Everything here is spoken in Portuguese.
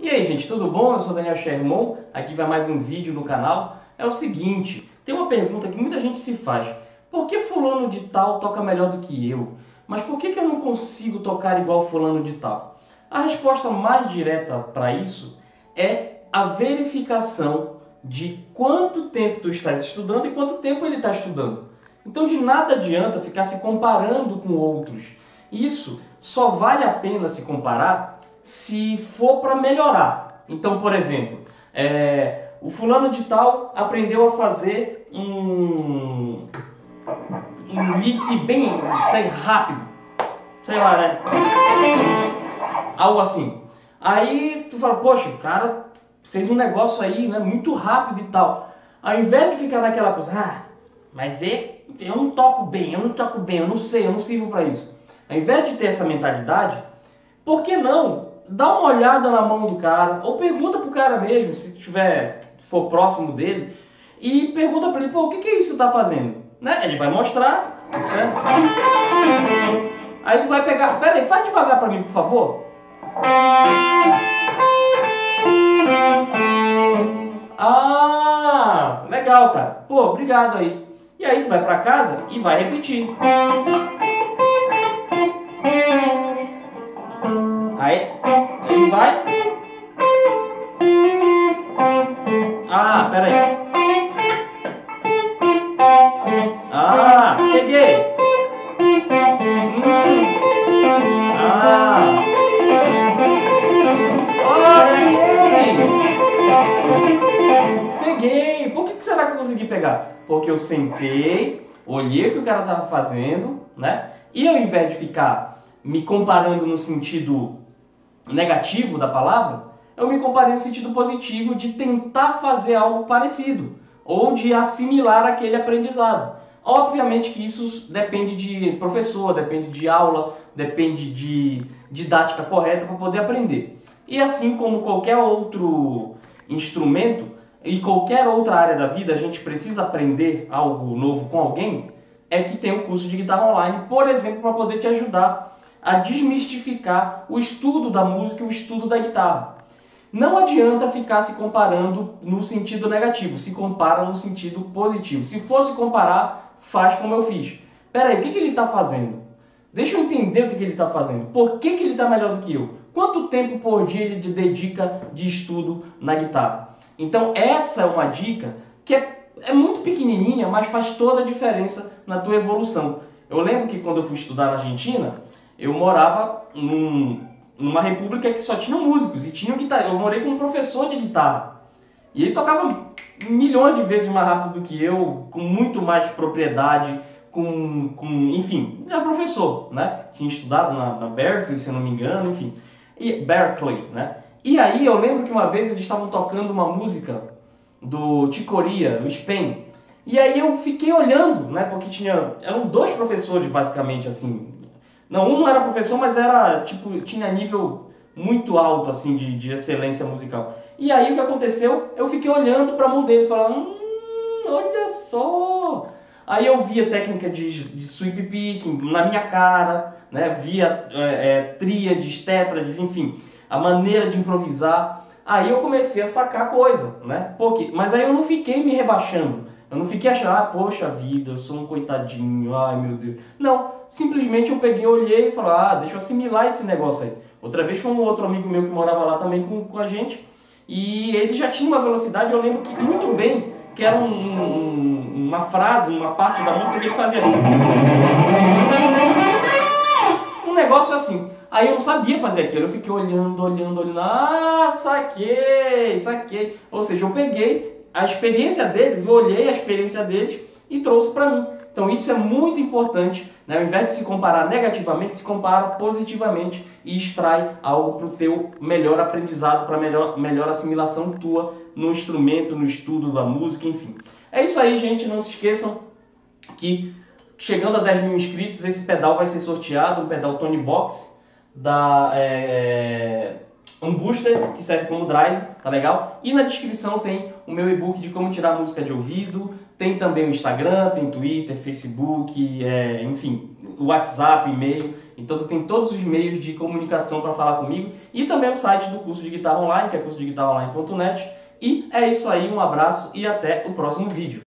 E aí, gente, tudo bom? Eu sou Daniel Sherman, aqui vai mais um vídeo no canal. É o seguinte, tem uma pergunta que muita gente se faz. Por que fulano de tal toca melhor do que eu? Mas por que, que eu não consigo tocar igual fulano de tal? A resposta mais direta para isso é a verificação de quanto tempo tu estás estudando e quanto tempo ele está estudando. Então de nada adianta ficar se comparando com outros. Isso só vale a pena se comparar se for para melhorar. Então, por exemplo, é, o fulano de tal aprendeu a fazer um, um lick bem sei, rápido, sei lá, né? Algo assim. Aí tu fala, poxa, o cara fez um negócio aí, né, muito rápido e tal. Ao invés de ficar naquela coisa, ah, mas é, eu não toco bem, eu não toco bem, eu não sei, eu não sirvo para isso. Ao invés de ter essa mentalidade, por que não dá uma olhada na mão do cara, ou pergunta pro cara mesmo, se tiver, for próximo dele, e pergunta para ele, pô, o que, que é isso tá fazendo? Né? Ele vai mostrar, né? Aí tu vai pegar, pera aí, faz devagar para mim, por favor. Ah, legal, cara. Pô, obrigado aí. E aí tu vai para casa e vai repetir. Aí, consegui pegar? Porque eu sentei, olhei o que o cara estava fazendo, né? E ao invés de ficar me comparando no sentido negativo da palavra, eu me comparei no sentido positivo de tentar fazer algo parecido ou de assimilar aquele aprendizado. Obviamente que isso depende de professor, depende de aula, depende de didática correta para poder aprender. E assim como qualquer outro instrumento e qualquer outra área da vida, a gente precisa aprender algo novo com alguém, é que tem o curso de guitarra online, por exemplo, para poder te ajudar a desmistificar o estudo da música e o estudo da guitarra. Não adianta ficar se comparando no sentido negativo, se compara no sentido positivo. Se fosse comparar, faz como eu fiz. Peraí, o que, que ele está fazendo? Deixa eu entender o que, que ele está fazendo. Por que, que ele está melhor do que eu? Quanto tempo por dia ele dedica de estudo na guitarra? Então, essa é uma dica que é, é muito pequenininha, mas faz toda a diferença na tua evolução. Eu lembro que quando eu fui estudar na Argentina, eu morava num, numa república que só tinha músicos e tinha guitarra. Eu morei com um professor de guitarra. E ele tocava milhões de vezes mais rápido do que eu, com muito mais propriedade, com, com enfim, era professor, né? Tinha estudado na, na Berkeley, se eu não me engano, enfim. E Berkeley, né? E aí eu lembro que uma vez eles estavam tocando uma música do Ticoria, o Spen. E aí eu fiquei olhando, né? Porque tinha. Eram dois professores, basicamente, assim, não, um não era professor, mas era, tipo, tinha nível muito alto, assim, de, de excelência musical. E aí o que aconteceu? Eu fiquei olhando pra mão dele, falando, hum, olha só. Aí eu via técnica de, de sweep picking na minha cara, né? Via é, é, tríades, tétrades, enfim, a maneira de improvisar. Aí eu comecei a sacar coisa, né? Porque, mas aí eu não fiquei me rebaixando. Eu não fiquei achando, ah, poxa vida, eu sou um coitadinho, ai meu Deus. Não, simplesmente eu peguei, olhei e falei, ah, deixa eu assimilar esse negócio aí. Outra vez foi um outro amigo meu que morava lá também com, com a gente, e ele já tinha uma velocidade, eu lembro que muito bem, que era um, um, uma frase, uma parte da música que ele fazia. Um negócio assim. Aí eu não sabia fazer aquilo, eu fiquei olhando, olhando, olhando. Ah, saquei, saquei. Ou seja, eu peguei, a experiência deles, eu olhei a experiência deles e trouxe para mim. Então isso é muito importante, né? ao invés de se comparar negativamente, se compara positivamente e extrai algo para o teu melhor aprendizado, para melhor, melhor assimilação tua no instrumento, no estudo da música, enfim. É isso aí, gente. Não se esqueçam que chegando a 10 mil inscritos, esse pedal vai ser sorteado, um pedal Tony Box da é, um booster que serve como drive, tá legal? E na descrição tem o meu e-book de como tirar música de ouvido, Tem também o Instagram, tem Twitter, Facebook, é, enfim, WhatsApp, e-mail. Então tem todos os meios de comunicação para falar comigo e também o site do curso de guitarra online, que é curso de guitarraonline.net. E é isso aí, um abraço e até o próximo vídeo.